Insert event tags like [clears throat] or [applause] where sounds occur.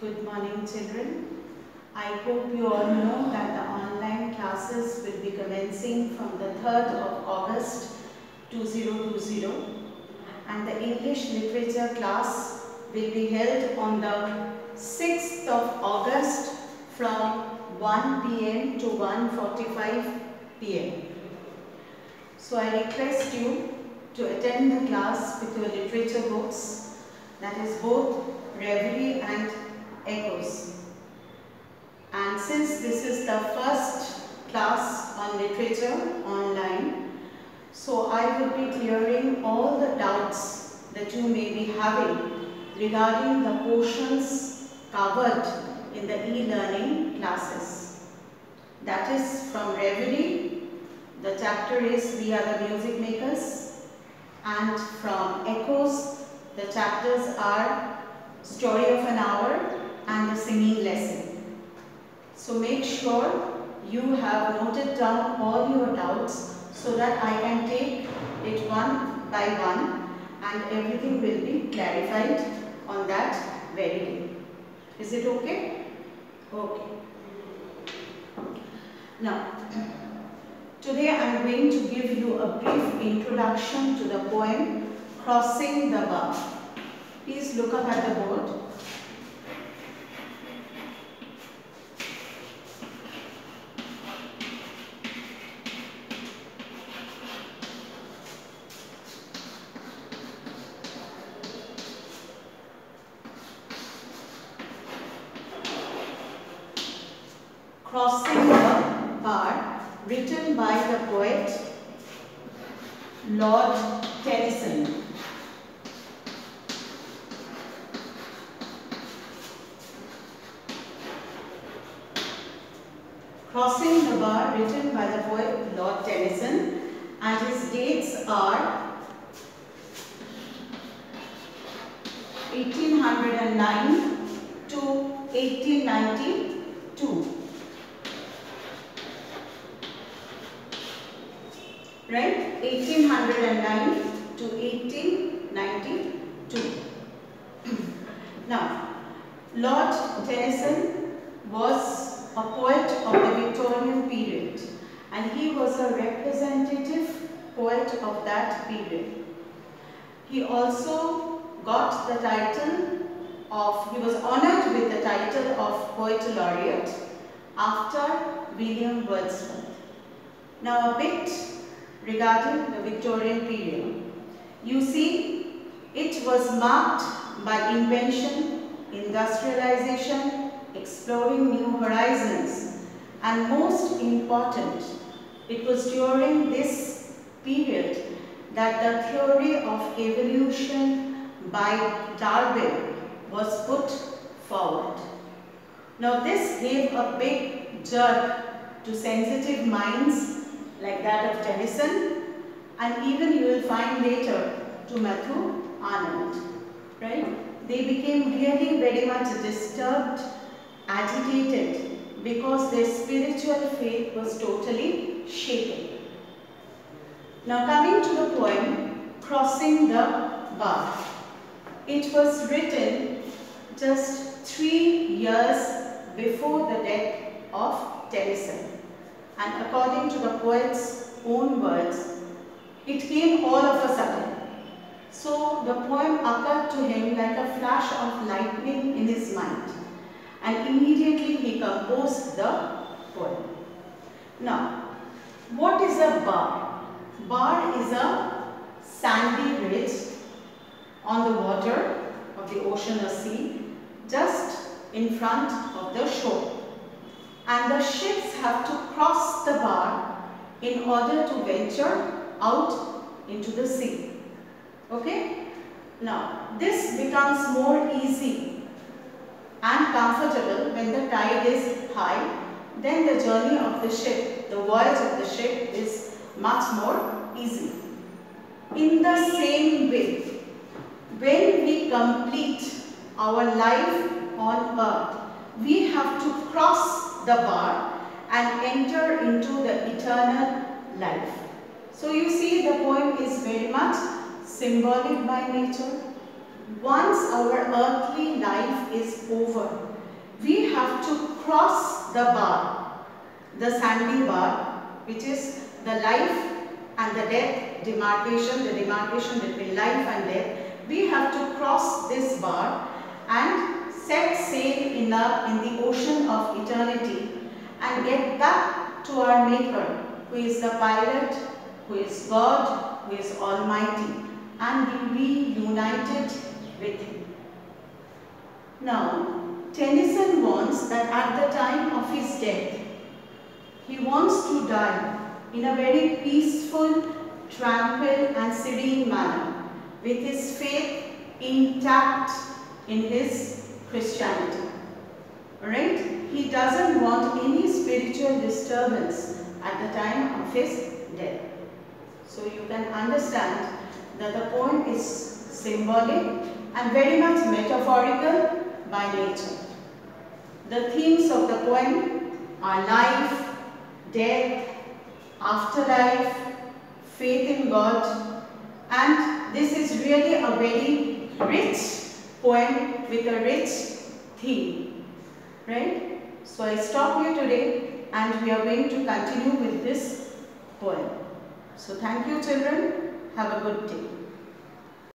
Good morning children. I hope you all know that the online classes will be commencing from the 3rd of August 2020 and the English literature class will be held on the 6th of August from 1 pm to 1.45 pm. So I request you to attend the class with your literature books that is both Reverie and Echoes. And since this is the first class on literature online, so I will be clearing all the doubts that you may be having regarding the portions covered in the e-learning classes. That is from Reverie, the chapter is We Are the Music Makers and from Echoes, the chapters are Story of an Hour and the Singing Lesson. So make sure you have noted down all your doubts so that I can take it one by one and everything will be clarified on that very day. Is it okay? Okay. Now, [clears throat] today I am going to give you a brief introduction to the poem Crossing the Bar. Please look up at the board. Crossing the Bar, written by the poet Lord Tennyson. Crossing the Bar, written by the poet Lord Tennyson, and his dates are 1809 to 1892. Right? 1809 to 1892 [clears throat] now lord tennyson was a poet of the victorian period and he was a representative poet of that period. He also got the title of he was honored with the title of poet laureate after william wordsworth. Now a bit regarding the Victorian period. You see, it was marked by invention, industrialization, exploring new horizons, and most important, it was during this period that the theory of evolution by Darwin was put forward. Now this gave a big jerk to sensitive minds like that of Tennyson and even you will find later to Matthew Arnold. Right? They became really very much disturbed, agitated because their spiritual faith was totally shaken. Now coming to the poem Crossing the Bar. It was written just three years before the death of Tennyson and according to the poet's own words, it came all of a sudden. So the poem occurred to him like a flash of lightning in his mind and immediately he composed the poem. Now, what is a bar? Bar is a sandy ridge on the water of the ocean or sea just in front of the shore and the ships have to cross the bar in order to venture out into the sea. Okay? Now, this becomes more easy and comfortable when the tide is high. Then the journey of the ship, the voyage of the ship is much more easy. In the same way, when we complete our life on earth, we have to cross the bar and enter into the eternal life. So you see the poem is very much symbolic by nature. once our earthly life is over, we have to cross the bar, the sandy bar, which is the life and the death demarcation, the demarcation between life and death. We have to cross this bar set sail in the, in the ocean of eternity and get back to our Maker, who is the pilot, who is God, who is Almighty, and be reunited with Him. Now, Tennyson wants that at the time of his death, he wants to die in a very peaceful, tranquil and serene manner with his faith intact in his Christianity. Alright? He doesn't want any spiritual disturbance at the time of his death. So you can understand that the poem is symbolic and very much metaphorical by nature. The themes of the poem are life, death, afterlife, faith in God and this is really a very rich poem with a rich theme. Right? So I stop here today and we are going to continue with this poem. So thank you children. Have a good day.